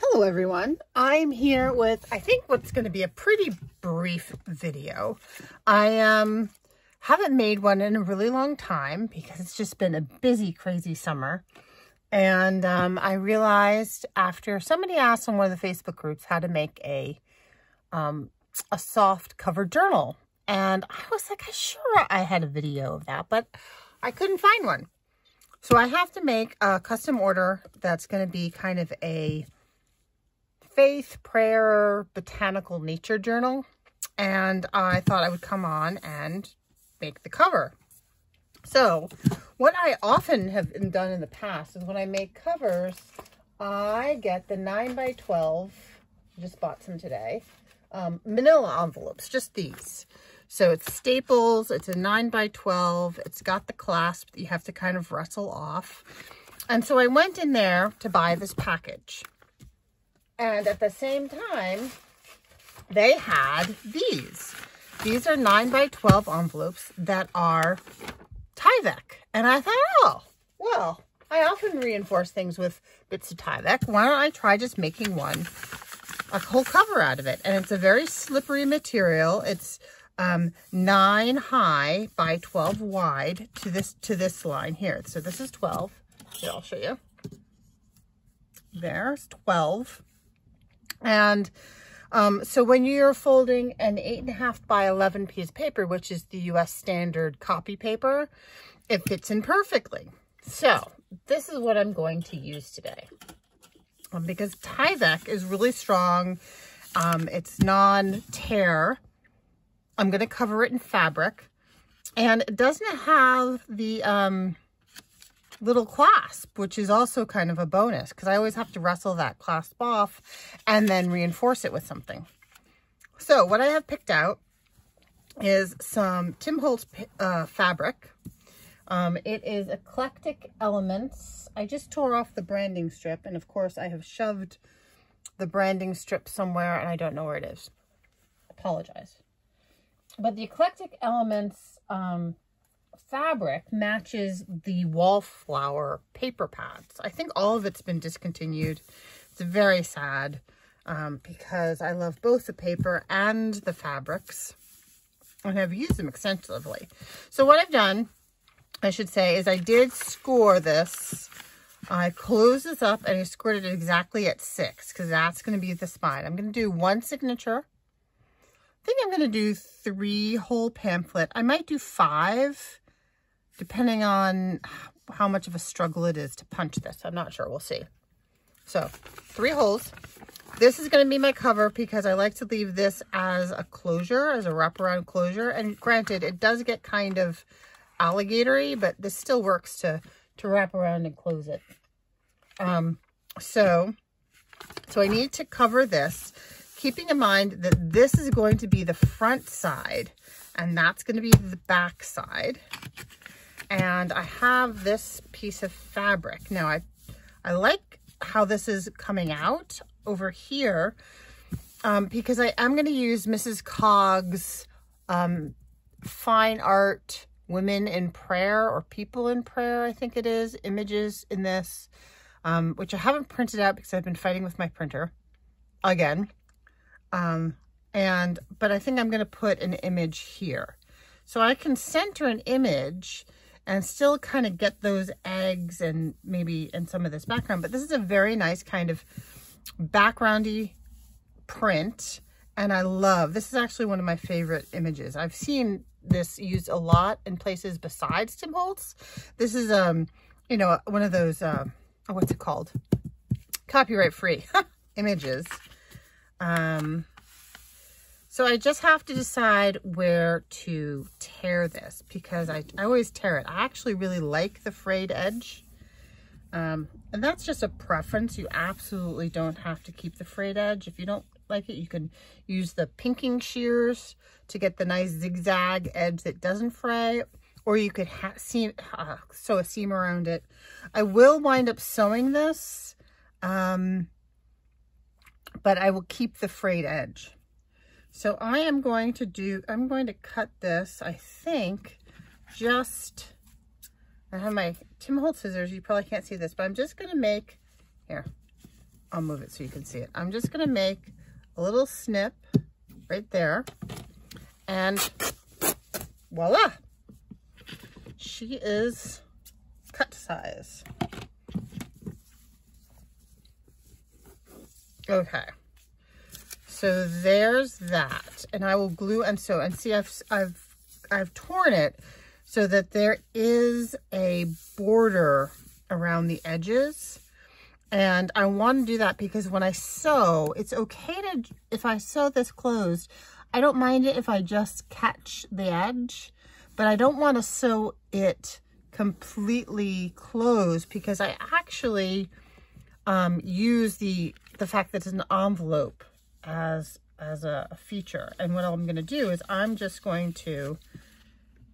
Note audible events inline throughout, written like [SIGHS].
Hello everyone. I'm here with, I think what's going to be a pretty brief video. I um, haven't made one in a really long time because it's just been a busy, crazy summer. And um, I realized after somebody asked on one of the Facebook groups how to make a, um, a soft cover journal. And I was like, I sure I had a video of that, but I couldn't find one. So I have to make a custom order that's going to be kind of a faith, prayer, botanical nature journal. And I thought I would come on and make the cover. So what I often have done in the past is when I make covers, I get the 9 by 12 just bought some today, um, manila envelopes, just these. So it's staples, it's a 9 by 12 it's got the clasp that you have to kind of wrestle off. And so I went in there to buy this package. And at the same time, they had these. These are 9 by 12 envelopes that are Tyvek. And I thought, oh, well, I often reinforce things with bits of Tyvek. Why don't I try just making one, a whole cover out of it? And it's a very slippery material. It's um, 9 high by 12 wide to this, to this line here. So this is 12. Here, I'll show you. There's 12. And um, so when you're folding an eight and a half by 11 piece paper, which is the US standard copy paper, it fits in perfectly. So this is what I'm going to use today. Um, because Tyvek is really strong. Um, it's non-tear. I'm going to cover it in fabric. And it doesn't have the, um, little clasp, which is also kind of a bonus because I always have to wrestle that clasp off and then reinforce it with something. So what I have picked out is some Tim Holtz uh, fabric. Um, it is Eclectic Elements. I just tore off the branding strip and of course I have shoved the branding strip somewhere and I don't know where it is. Apologize. But the Eclectic Elements um, fabric matches the wallflower paper pads. I think all of it's been discontinued. It's very sad um, because I love both the paper and the fabrics and have used them extensively. So what I've done, I should say, is I did score this. I closed this up and I scored it exactly at six because that's going to be the spine. I'm going to do one signature. I think I'm going to do three whole pamphlet. I might do five depending on how much of a struggle it is to punch this. I'm not sure. We'll see. So three holes. This is going to be my cover because I like to leave this as a closure, as a wraparound closure. And granted, it does get kind of alligatory, but this still works to, to wrap around and close it. Um, so, so I need to cover this, keeping in mind that this is going to be the front side and that's going to be the back side and I have this piece of fabric. Now, I, I like how this is coming out over here um, because I am going to use Mrs. Cog's um, Fine Art Women in Prayer or People in Prayer, I think it is, images in this, um, which I haven't printed out because I've been fighting with my printer again. Um, and, but I think I'm going to put an image here. So I can center an image and still kind of get those eggs and maybe and some of this background. But this is a very nice kind of backgroundy print. And I love, this is actually one of my favorite images. I've seen this used a lot in places besides Tim Holtz. This is, um, you know, one of those, uh, what's it called? Copyright free [LAUGHS] images. Um, so I just have to decide where to tear this because I, I always tear it. I actually really like the frayed edge. Um, and that's just a preference. You absolutely don't have to keep the frayed edge. If you don't like it, you can use the pinking shears to get the nice zigzag edge that doesn't fray. Or you could seam, uh, sew a seam around it. I will wind up sewing this, um, but I will keep the frayed edge. So I am going to do, I'm going to cut this, I think, just, I have my Tim Holtz scissors. You probably can't see this, but I'm just going to make, here, I'll move it so you can see it. I'm just gonna make a little snip right there and voila, she is cut size. Okay. So there's that. And I will glue and sew and see I've I've I've torn it so that there is a border around the edges. And I want to do that because when I sew, it's okay to, if I sew this closed, I don't mind it if I just catch the edge, but I don't want to sew it completely closed because I actually um, use the, the fact that it's an envelope as, as a, feature. And what I'm going to do is I'm just going to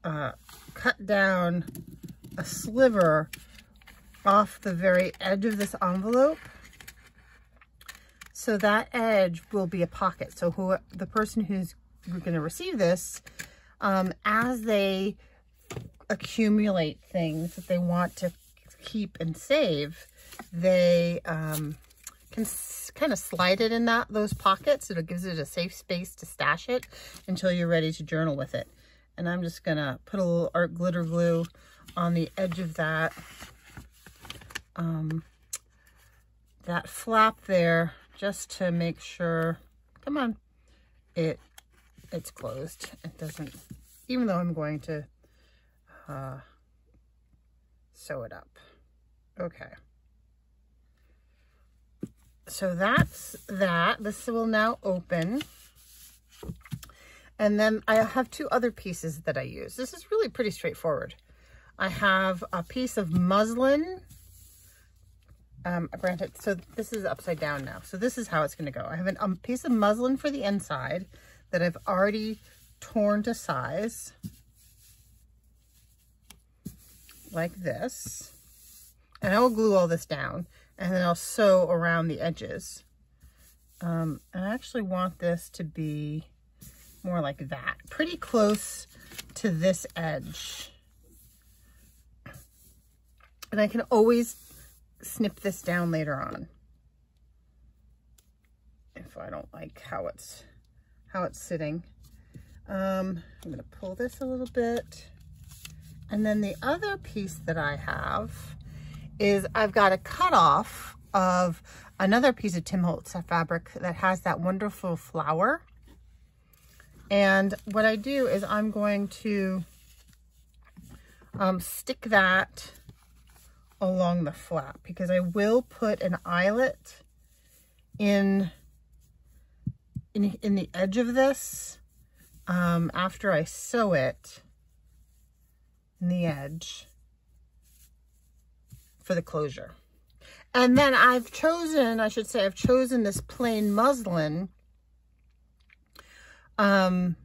uh, cut down a sliver off the very edge of this envelope. So that edge will be a pocket. So who the person who's going to receive this, um, as they accumulate things that they want to keep and save, they um, can kind of slide it in that those pockets. It gives it a safe space to stash it until you're ready to journal with it. And I'm just going to put a little art glitter glue on the edge of that um, that flap there just to make sure, come on, it it's closed. It doesn't, even though I'm going to uh, sew it up. Okay. So that's that. This will now open. And then I have two other pieces that I use. This is really pretty straightforward. I have a piece of muslin um, granted, so this is upside down now. So this is how it's going to go. I have a um, piece of muslin for the inside that I've already torn to size. Like this. And I will glue all this down. And then I'll sew around the edges. Um, and I actually want this to be more like that. Pretty close to this edge. And I can always snip this down later on. If I don't like how it's how it's sitting. Um, I'm gonna pull this a little bit. And then the other piece that I have is I've got a cutoff of another piece of Tim Holtz fabric that has that wonderful flower. And what I do is I'm going to um, stick that along the flap because I will put an eyelet in in, in the edge of this um, after I sew it in the edge for the closure. And then I've chosen, I should say, I've chosen this plain muslin um,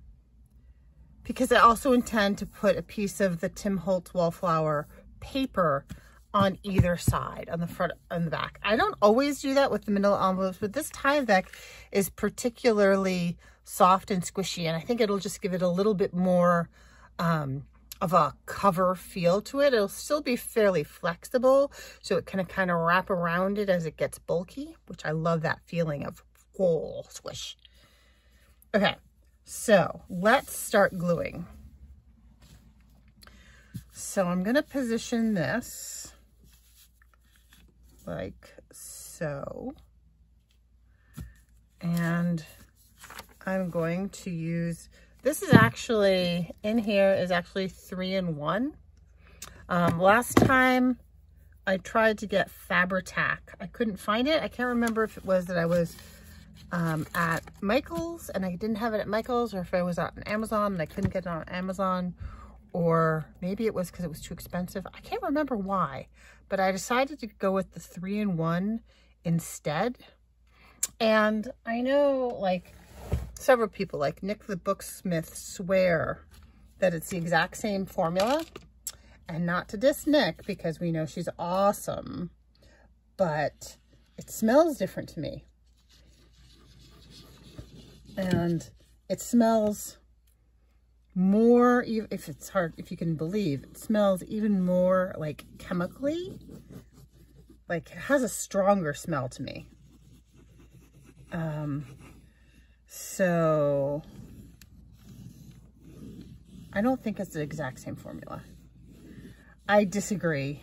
because I also intend to put a piece of the Tim Holtz Wallflower paper on either side, on the front and the back. I don't always do that with the manila envelopes, but this Tyvek is particularly soft and squishy, and I think it'll just give it a little bit more um, of a cover feel to it. It'll still be fairly flexible, so it can kind of wrap around it as it gets bulky, which I love that feeling of whole squish. Okay, so let's start gluing. So I'm going to position this like so. And I'm going to use, this is actually, in here is actually three in one. Um, last time I tried to get Fabri-Tac. I couldn't find it. I can't remember if it was that I was um, at Michael's and I didn't have it at Michael's or if I was on Amazon and I couldn't get it on Amazon or maybe it was because it was too expensive. I can't remember why, but I decided to go with the three-in-one instead. And I know, like, several people, like Nick the Booksmith, swear that it's the exact same formula. And not to diss Nick, because we know she's awesome, but it smells different to me. And it smells more, if it's hard, if you can believe, it smells even more like chemically. Like it has a stronger smell to me. Um, so I don't think it's the exact same formula. I disagree,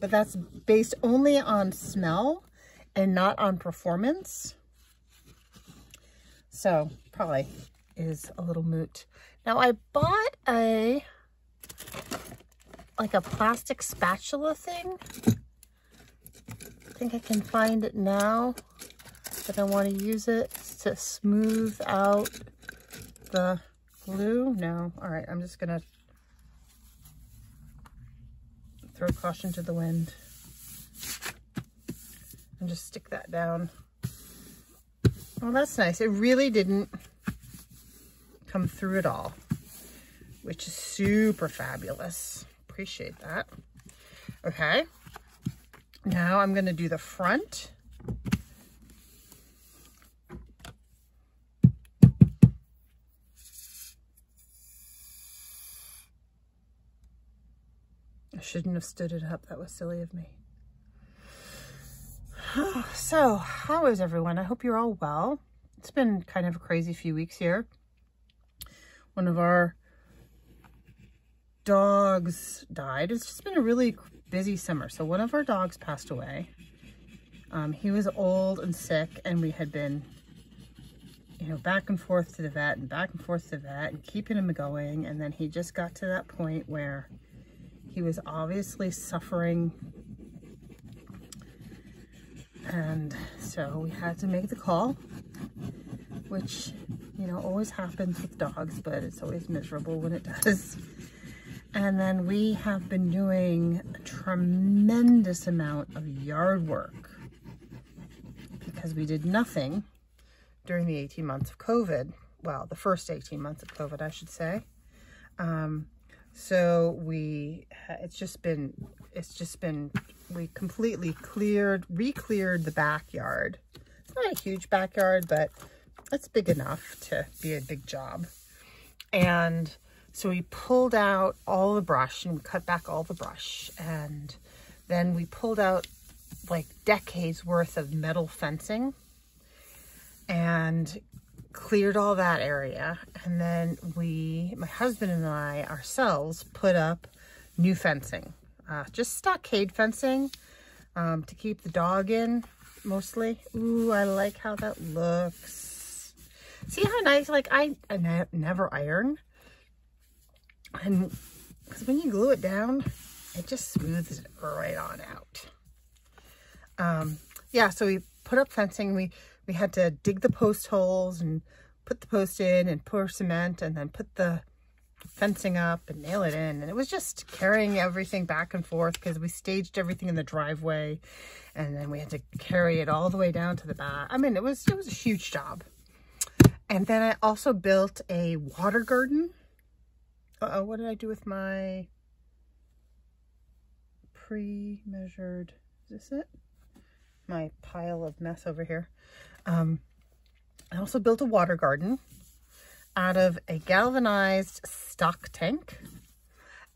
but that's based only on smell and not on performance. So probably is a little moot. Now I bought a, like a plastic spatula thing. I think I can find it now, but I want to use it to smooth out the glue. No, all right, I'm just gonna throw caution to the wind and just stick that down. Oh, that's nice. It really didn't come through at all, which is super fabulous. Appreciate that. Okay. Now I'm to do the front. I shouldn't have stood it up. That was silly of me. [SIGHS] So, how is everyone? I hope you're all well. It's been kind of a crazy few weeks here one of our dogs died. It's just been a really busy summer. So one of our dogs passed away. Um, he was old and sick and we had been, you know, back and forth to the vet and back and forth to the vet and keeping him going. And then he just got to that point where he was obviously suffering. And so we had to make the call, which you know, always happens with dogs, but it's always miserable when it does. And then we have been doing a tremendous amount of yard work because we did nothing during the 18 months of COVID. Well, the first 18 months of COVID, I should say. Um, so we, uh, it's just been, it's just been, we completely cleared, re-cleared the backyard. It's not a huge backyard, but it's big enough to be a big job. And so we pulled out all the brush and we cut back all the brush. And then we pulled out like decades worth of metal fencing and cleared all that area. And then we, my husband and I ourselves put up new fencing, uh, just stockade fencing um, to keep the dog in mostly. Ooh, I like how that looks. See how nice, like I, I ne never iron. And because when you glue it down, it just smooths it right on out. Um, yeah, so we put up fencing. We, we had to dig the post holes and put the post in and pour cement and then put the fencing up and nail it in. And it was just carrying everything back and forth because we staged everything in the driveway and then we had to carry it all the way down to the back. I mean, it was, it was a huge job. And then I also built a water garden. Uh oh what did I do with my pre-measured, is this it? My pile of mess over here. Um, I also built a water garden out of a galvanized stock tank.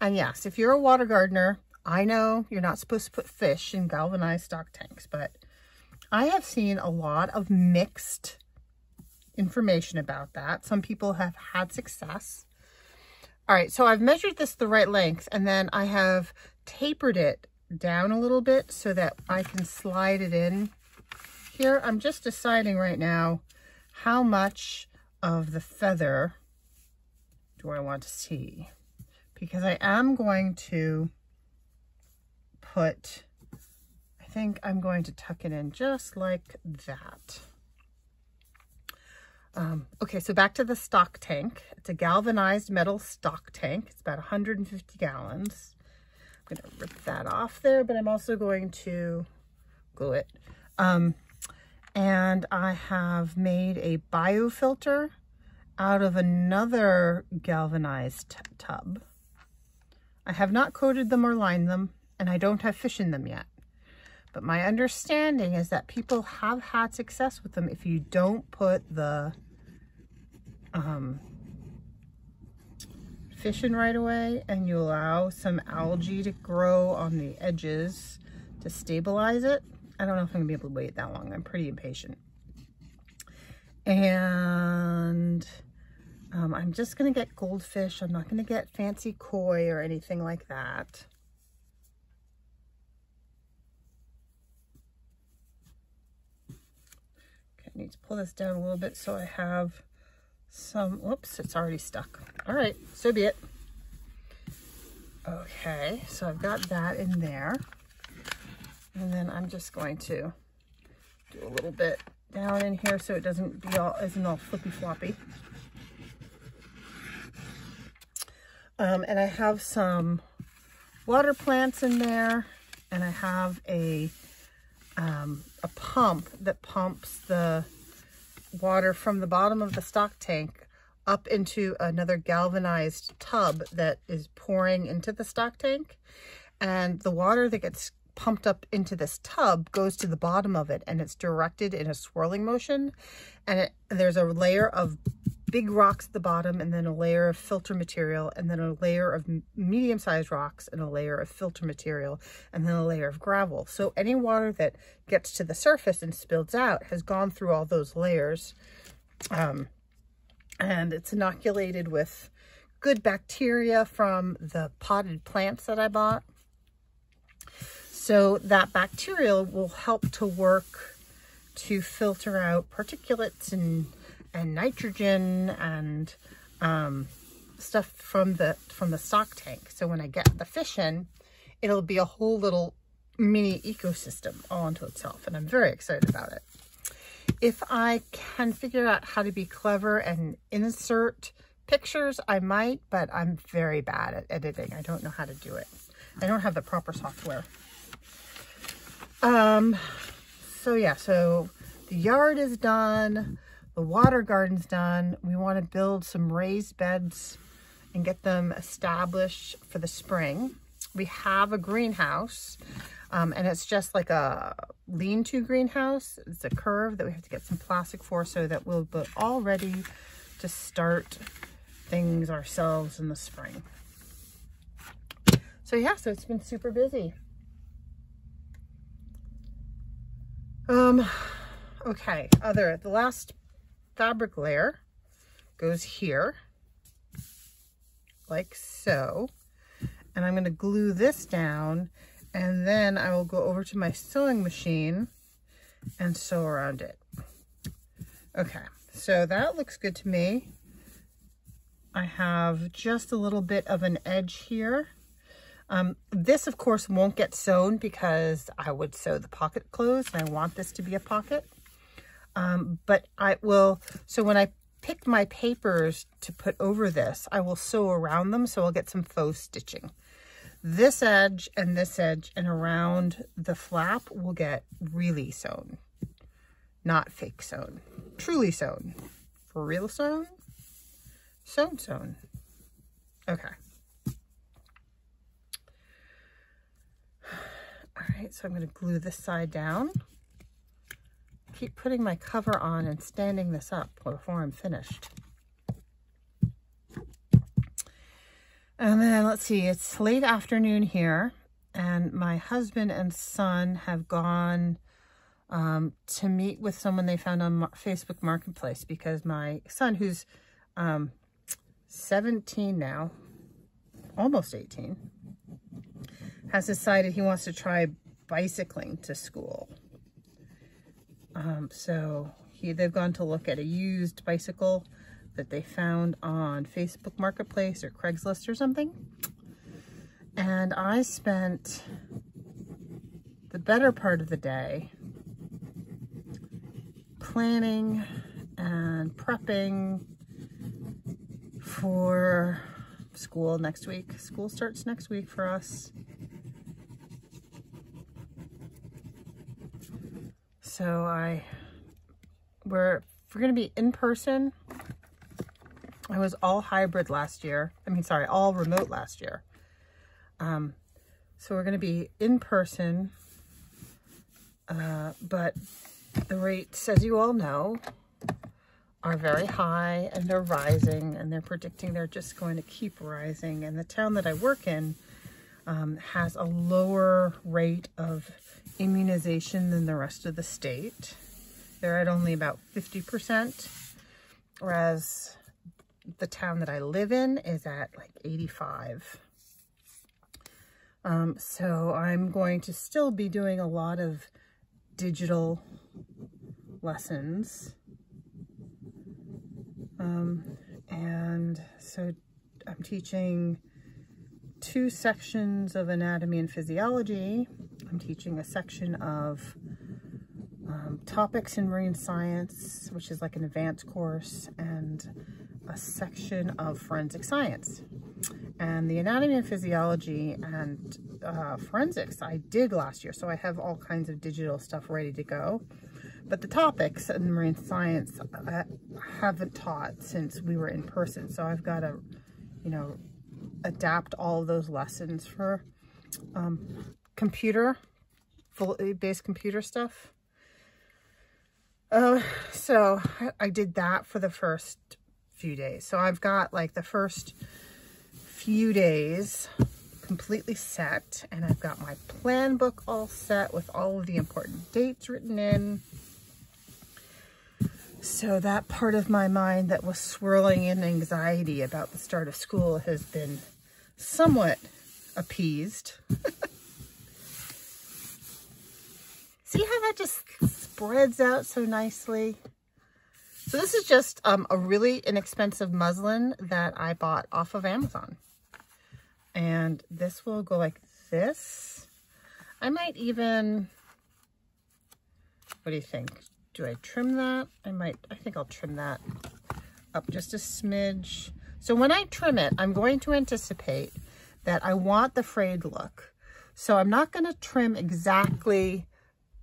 And yes, if you're a water gardener, I know you're not supposed to put fish in galvanized stock tanks, but I have seen a lot of mixed information about that. Some people have had success. All right, so I've measured this the right length and then I have tapered it down a little bit so that I can slide it in here. I'm just deciding right now how much of the feather do I want to see because I am going to put, I think I'm going to tuck it in just like that. Um, okay, so back to the stock tank. It's a galvanized metal stock tank. It's about 150 gallons. Going to rip that off there, but I'm also going to glue it. Um, and I have made a biofilter out of another galvanized tub. I have not coated them or lined them, and I don't have fish in them yet. But my understanding is that people have had success with them if you don't put the um, fish in right away and you allow some algae to grow on the edges to stabilize it. I don't know if I'm gonna be able to wait that long. I'm pretty impatient. And um, I'm just to get goldfish. I'm not to get fancy koi or anything like that. Okay, I need to pull this down a little bit so I have some, whoops, it's already stuck. All right, so be it. Okay, so I've got that in there. And then I'm just going to do a little bit down in here so it doesn't be all, isn't all flippy floppy. Um, and I have some water plants in there and I have a, um, a pump that pumps the water from the bottom of the stock tank up into another galvanized tub that is pouring into the stock tank. And the water that gets pumped up into this tub goes to the bottom of it and it's directed in a swirling motion. And it, there's a layer of big rocks at the bottom and then a layer of filter material and then a layer of medium-sized rocks and a layer of filter material and then a layer of gravel. So any water that gets to the surface and spills out has gone through all those layers um, and it's inoculated with good bacteria from the potted plants that I bought. So that bacteria will help to work to filter out particulates and and nitrogen and um, stuff from the from the stock tank. So when I get the fish in, it'll be a whole little mini ecosystem all unto itself. And I'm very excited about it. If I can figure out how to be clever and insert pictures, I might, but I'm very bad at editing. I don't know how to do it. I don't have the proper software. Um, so yeah, so the yard is done. The water garden's done. We want to build some raised beds and get them established for the spring. We have a greenhouse um, and it's just like a lean-to greenhouse. It's a curve that we have to get some plastic for so that we'll be all ready to start things ourselves in the spring. So yeah, so it's been super busy. Um, okay, other, the last fabric layer goes here, like so. And I'm going to glue this down and then I will go over to my sewing machine and sew around it. Okay, so that looks good to me. I have just a little bit of an edge here. Um, this, of course, won't get sewn because I would sew the pocket closed. And I want this to be a pocket. Um, but I will, so when I pick my papers to put over this, I will sew around them so I'll get some faux stitching. This edge and this edge and around the flap will get really sewn, not fake sewn, truly sewn, for real sewn, sewn sewn. Okay. [SIGHS] All right, so I'm going to glue this side down keep putting my cover on and standing this up before I'm finished. And then let's see, it's late afternoon here and my husband and son have gone um, to meet with someone they found on Facebook Marketplace because my son, who's um, 17 now, almost 18, has decided he wants to try bicycling to school. Um, so he, they've gone to look at a used bicycle that they found on Facebook Marketplace or Craigslist or something. And I spent the better part of the day planning and prepping for school next week. School starts next week for us. So I, we're, we're going to be in person. I was all hybrid last year. I mean, sorry, all remote last year. Um, so we're going to be in person. Uh, but the rates, as you all know, are very high and they're rising and they're predicting they're just going to keep rising. And the town that I work in um, has a lower rate of immunization than the rest of the state. They're at only about 50%, whereas the town that I live in is at like 85. Um, so I'm going to still be doing a lot of digital lessons. Um, and so I'm teaching two sections of anatomy and physiology. I'm teaching a section of um, topics in marine science, which is like an advanced course, and a section of forensic science. And the anatomy and physiology and uh, forensics I did last year, so I have all kinds of digital stuff ready to go. But the topics in marine science I haven't taught since we were in person, so I've got to, you know, adapt all those lessons for um, computer, fully based computer stuff. Uh, so I did that for the first few days. So I've got like the first few days completely set and I've got my plan book all set with all of the important dates written in. So that part of my mind that was swirling in anxiety about the start of school has been somewhat appeased. [LAUGHS] See how that just spreads out so nicely? So this is just um, a really inexpensive muslin that I bought off of Amazon. And this will go like this. I might even, what do you think? Do I trim that? I might, I think I'll trim that up just a smidge. So when I trim it, I'm going to anticipate that I want the frayed look. So I'm not going to trim exactly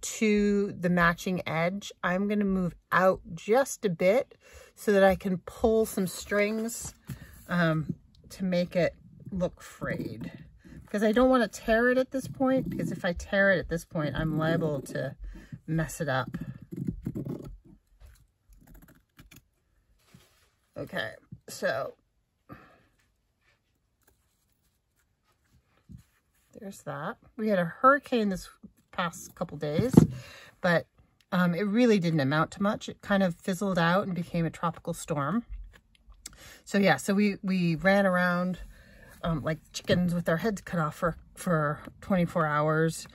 to the matching edge, I'm going to move out just a bit so that I can pull some strings um, to make it look frayed. Because I don't want to tear it at this point, because if I tear it at this point, I'm liable to mess it up. Okay, so there's that. We had a hurricane this past couple days, but um, it really didn't amount to much. It kind of fizzled out and became a tropical storm. So yeah, so we, we ran around um, like chickens with our heads cut off for, for 24 hours.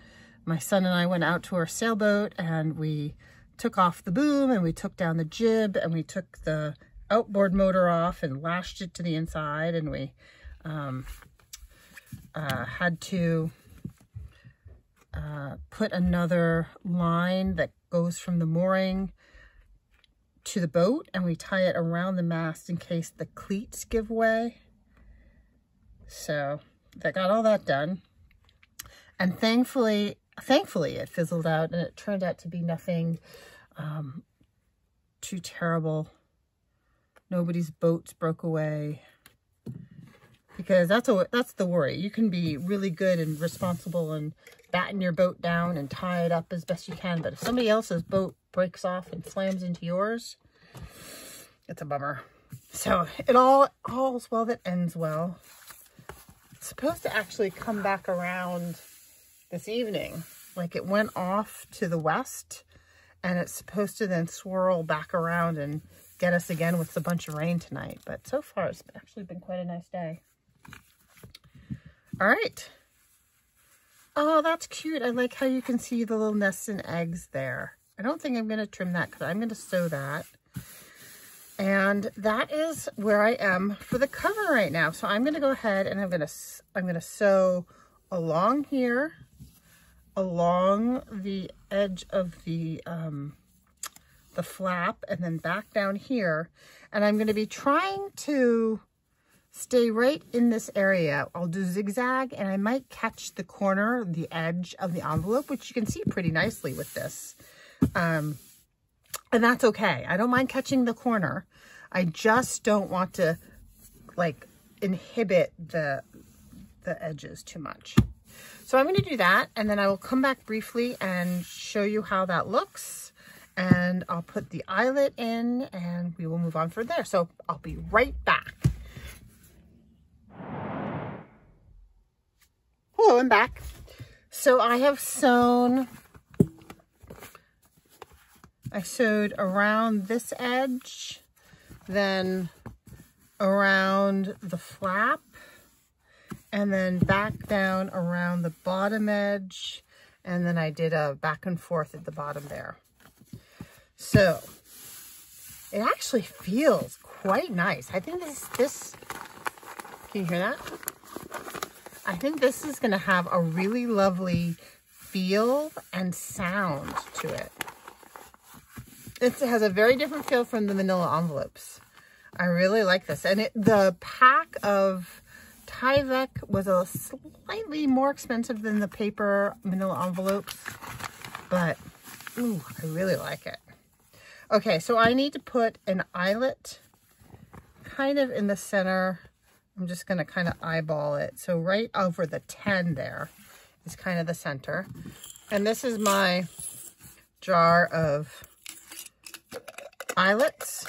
My son and I went out to our sailboat and we took off the boom and we took down the jib and we took the outboard motor off and lashed it to the inside and we um, uh, had to uh, put another line that goes from the mooring to the boat and we tie it around the mast in case the cleats give way. So that got all that done. And thankfully, thankfully it fizzled out and it turned out to be nothing um, too terrible. Nobody's boats broke away because that's a that's the worry. You can be really good and responsible and batten your boat down and tie it up as best you can. But if somebody else's boat breaks off and slams into yours, it's a bummer. So it all all's well that ends well. It's supposed to actually come back around this evening. Like it went off to the west and it's supposed to then swirl back around and get us again with a bunch of rain tonight. But so far, it's actually been quite a nice day. All right. Oh, that's cute. I like how you can see the little nests and eggs there. I don't think I'm going to trim that because I'm going to sew that. And that is where I am for the cover right now. So I'm going to go ahead and I'm going to I'm going to sew along here, along the edge of the um, the flap, and then back down here. And I'm going to be trying to stay right in this area. I'll do zigzag and I might catch the corner, the edge of the envelope, which you can see pretty nicely with this. Um, and that's okay. I don't mind catching the corner. I just don't want to like inhibit the, the edges too much. So I'm going to do that and then I will come back briefly and show you how that looks and I'll put the eyelet in and we will move on from there. So I'll be right back. I'm back. So I have sewn I sewed around this edge, then around the flap, and then back down around the bottom edge, and then I did a back and forth at the bottom there. So it actually feels quite nice. I think this, this, can you hear that? I think this is going to have a really lovely feel and sound to it. It has a very different feel from the manila envelopes. I really like this. And it, the pack of Tyvek was a slightly more expensive than the paper manila envelopes, but ooh, I really like it. Okay, so I need to put an eyelet kind of in the center. I'm just going to kind of eyeball it. So right over the 10 there is kind of the center. And this is my jar of eyelets.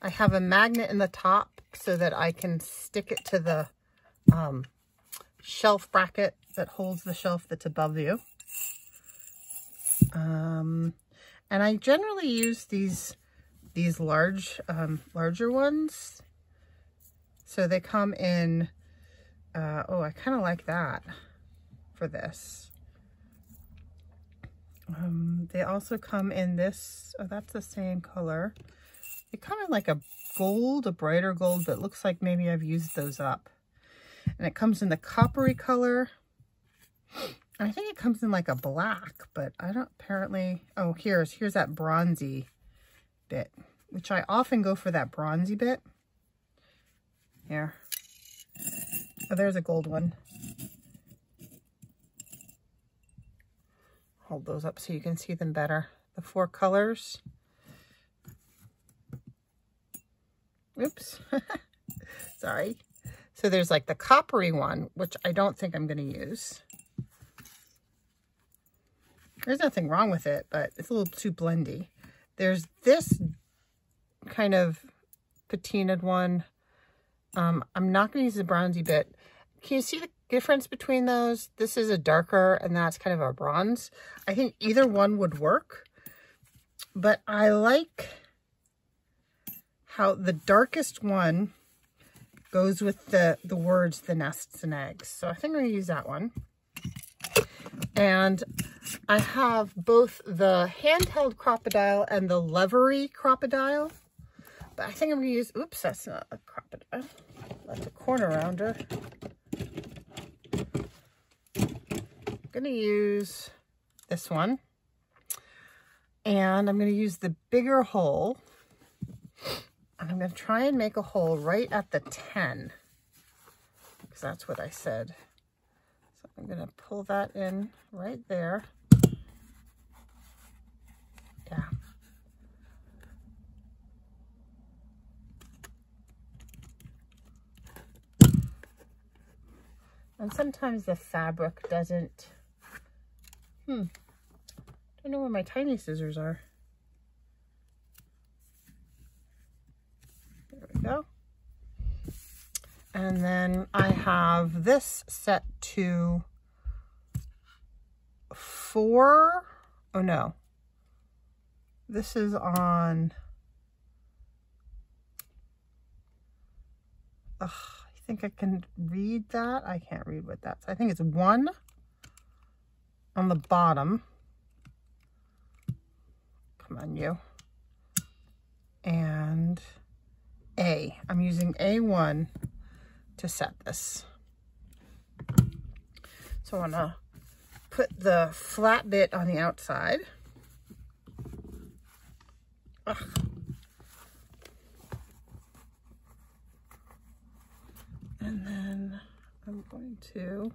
I have a magnet in the top so that I can stick it to the um, shelf bracket that holds the shelf that's above you. Um, and I generally use these these large, um, larger ones. So they come in, uh, oh, I kind of like that for this. Um, they also come in this, oh, that's the same color. They come in like a gold, a brighter gold, but looks like maybe I've used those up. And it comes in the coppery color. I think it comes in like a black, but I don't apparently, oh, here's, here's that bronzy bit, which I often go for that bronzy bit. Here. Oh, there's a gold one. Hold those up so you can see them better. The four colors. Oops. [LAUGHS] Sorry. So there's like the coppery one, which I don't think I'm going to use. There's nothing wrong with it, but it's a little too blendy. There's this kind of patinaed one. Um, I'm not going to use the bronzy bit. Can you see the difference between those? This is a darker and that's kind of a bronze. I think either one would work, but I like how the darkest one goes with the, the words, the nests and eggs. So I think I'm going to use that one. And I have both the handheld Crop-A-Dile and the levery Crop-A-Dile. I think I'm going to use, oops, that's not a Crop-A-Dile. That's a corner rounder. I'm going to use this one. And I'm going to use the bigger hole. And I'm going to try and make a hole right at the 10. Because that's what I said. So I'm going to pull that in right there. And sometimes the fabric doesn't, hmm, don't know where my tiny scissors are. There we go. And then I have this set to four. Oh no. This is on. Ugh, think I can read that. I can't read what that's. I think it's one on the bottom. Come on, you. And A. I'm using A1 to set this. So I want to put the flat bit on the outside. Ugh. And then I'm going to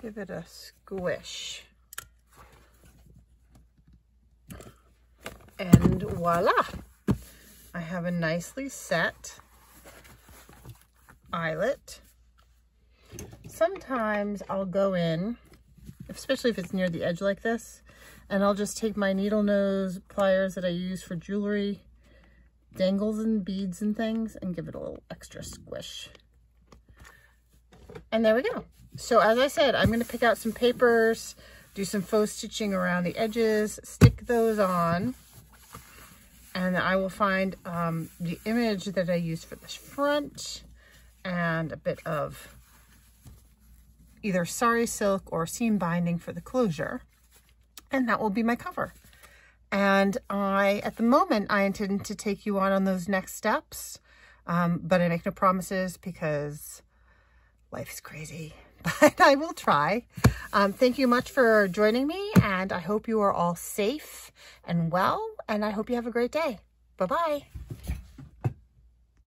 give it a squish. And voila! I have a nicely set eyelet. Sometimes I'll go in, especially if it's near the edge like this, and I'll just take my needle nose pliers that I use for jewelry, dangles and beads and things, and give it a little extra squish. And there we go. So as I said, I'm going to pick out some papers do some faux stitching around the edges, stick those on, and I will find um, the image that I used for this front and a bit of either sari silk or seam binding for the closure. And that will be my cover. And I, at the moment, I intend to take you on on those next steps. Um, but I make no promises because life is crazy. [LAUGHS] But I will try. Um, thank you much for joining me. And I hope you are all safe and well. And I hope you have a great day. Bye-bye.